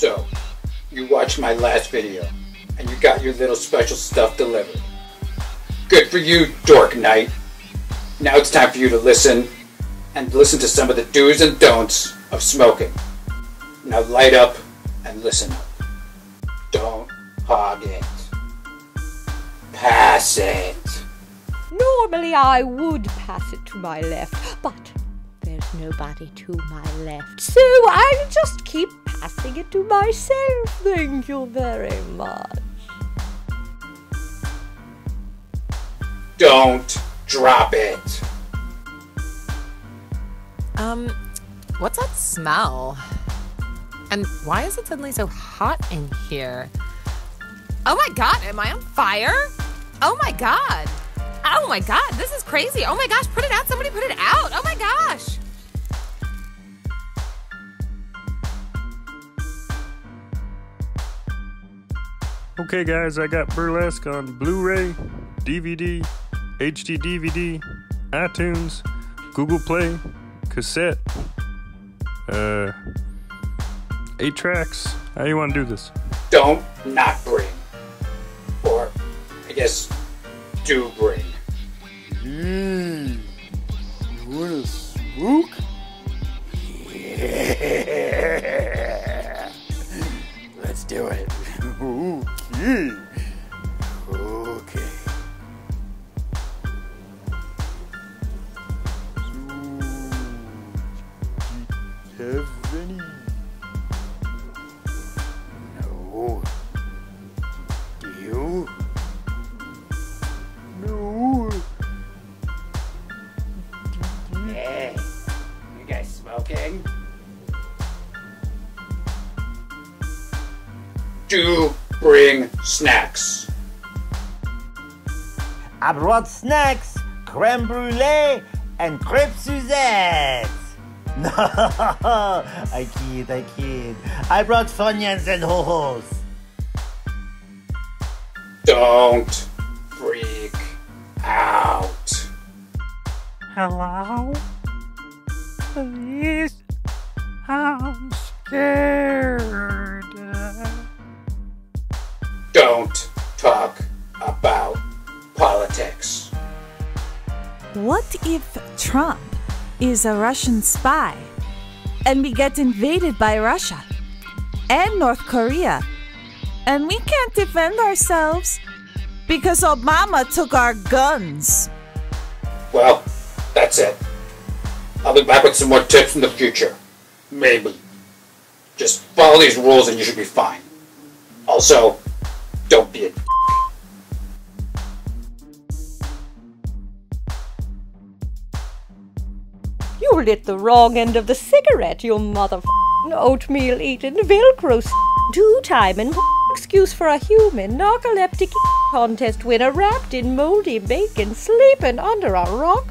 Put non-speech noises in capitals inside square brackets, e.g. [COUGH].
So, you watched my last video, and you got your little special stuff delivered. Good for you, Dork Knight. Now it's time for you to listen, and listen to some of the do's and don'ts of smoking. Now light up and listen up. Don't hog it. Pass it. Normally I would pass it to my left, but there's nobody to my left, so I'll just keep passing it to myself. Thank you very much. Don't drop it. Um, what's that smell? And why is it suddenly so hot in here? Oh my god, am I on fire? Oh my god. Oh my god, this is crazy. Oh my gosh, put it out. Somebody put it out. Oh my gosh. Okay, guys, I got Burlesque on Blu ray, DVD, HD DVD, iTunes, Google Play, cassette, uh, eight tracks. How you want to do this? Don't not bring. Or, I guess, do bring. Okay. Do you have any? No. Do you? No. Hey, you guys smoking? Do bring snacks. I brought snacks, creme brulee, and crepe Suzette. [LAUGHS] No, I kid, I kid. I brought Funyuns and ho-hos. Don't freak out. Hello? Please? I'm scared. What if Trump is a Russian spy and we get invaded by Russia and North Korea and we can't defend ourselves because Obama took our guns? Well, that's it. I'll be back with some more tips in the future. Maybe. Just follow these rules and you should be fine. Also, don't be a You lit the wrong end of the cigarette, you mother oatmeal eating Velcro two time and excuse for a human narcoleptic contest winner wrapped in moldy bacon sleeping under a rock